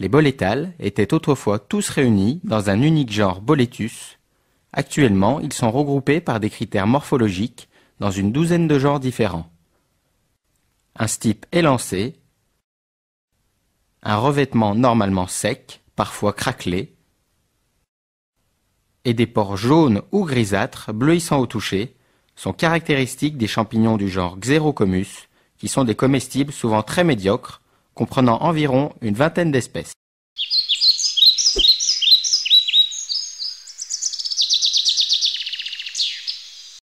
Les bolétales étaient autrefois tous réunis dans un unique genre Boletus. Actuellement, ils sont regroupés par des critères morphologiques dans une douzaine de genres différents. Un stipe élancé, un revêtement normalement sec, parfois craquelé, et des pores jaunes ou grisâtres, bleuissants au toucher, sont caractéristiques des champignons du genre Xerocomus, qui sont des comestibles souvent très médiocres, comprenant environ une vingtaine d'espèces.